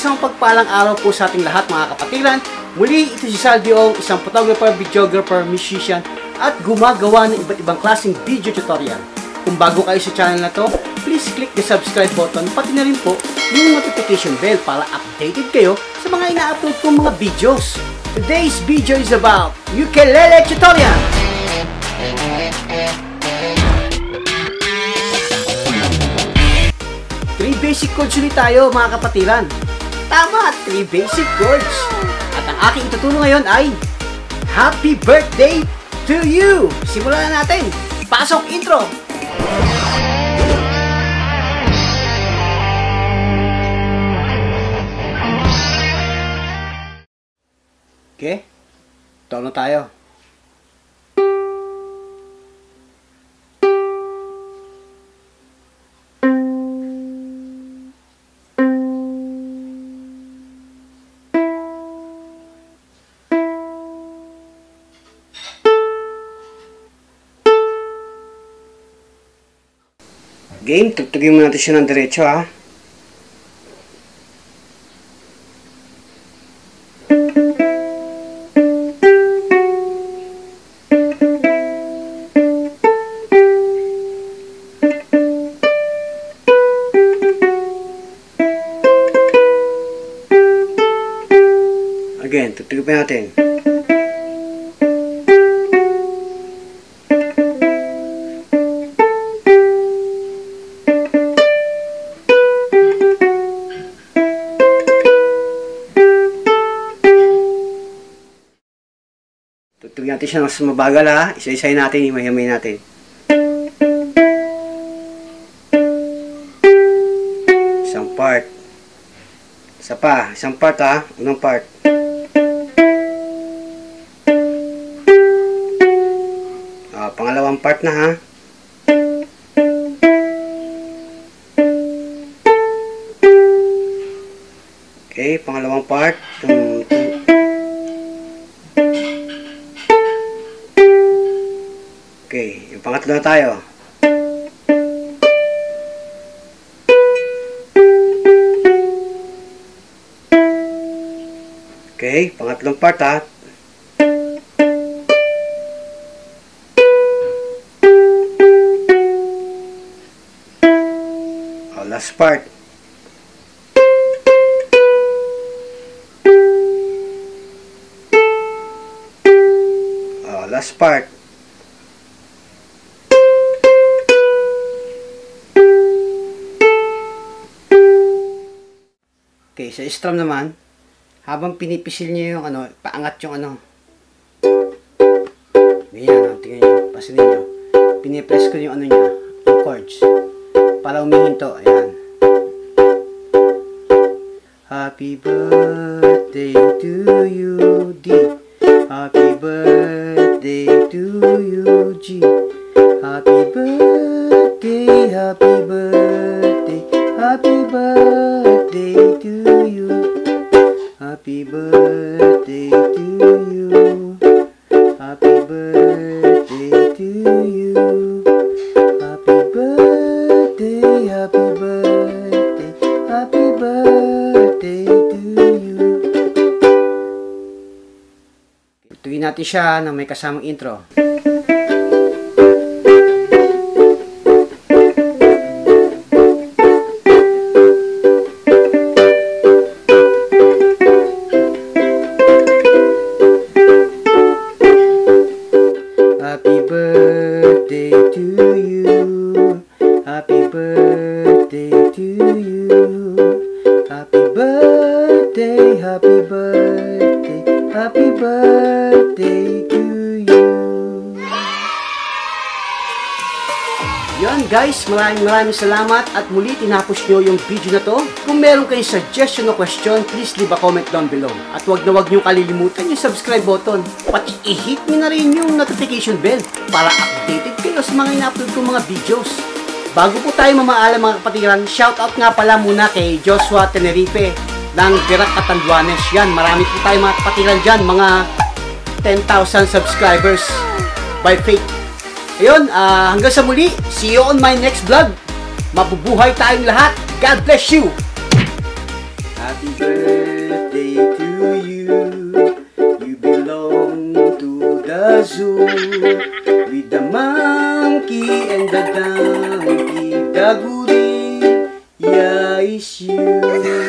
isang pagpalang araw po sa ating lahat mga kapatiran. Muli, ito si Saldiong, isang photographer, videographer, musician, at gumagawa ng iba't ibang klaseng video tutorial. Kung bago kayo sa channel na to, please click the subscribe button, pati na rin po yung notification bell para updated kayo sa mga ina-upload kong mga videos. Today's video is about ukulele tutorial! Three basic chords ulit tayo mga kapatiran. Tama, three basic chords. At ang aking itutulong ngayon ay Happy Birthday to You! Simulan na natin! Pasok intro! Okay? Tono tayo. Game, tugtugin mo natin siya ng diretso ha. Again, tugtugin pa natin. Tutugin natin siya mas mabagal ha. Isa-isay natin, himay-himay natin. Isang part. Isa pa, isang part ha. Unang part. Ah, pangalawang part na ha. Okay, pangalawang part. Yung pangatlo na tayo. Okay, pangatlong part ha. Oh, last part. Oh, last part. Okay, sa strum naman, habang pinipisil niyo yung ano, paangat yung ano. Ganyan, oh, tingnan niyo, pasilin niyo. Pinipress ko yung ano niya, yung chords. Para umihinto, ayan. Happy birthday to you, D. Happy birthday to you, G. Happy birthday, happy birthday, happy birthday to you. Happy birthday to you. Happy birthday to you. Happy birthday, happy birthday, happy birthday to you. Tuwin natin siya na may kasamang intro. You. Happy birthday to you. Happy birthday, happy birthday, happy birthday to you. Yon guys, maraming maraming salamat at muli tinapos nyo yung video na to. Kung meron kayong suggestion o question, please leave a comment down below. At wag na wag nyo kalilimutan yung subscribe button. Pati i-hit nyo na rin yung notification bell para updated kayo sa mga ina-upload kong mga videos. Bago po tayo mamaalam mga kapatiran, shoutout nga pala muna kay Joshua Tenerife ng Dirac Catanduanes. Yan, marami po tayo mga kapatiran dyan, mga 10,000 subscribers by faith. Ayun, ah, hanggang sa muli. See you on my next vlog. Mabubuhay tayong lahat. God bless you. Happy birthday and the donkey. The gorilla is you.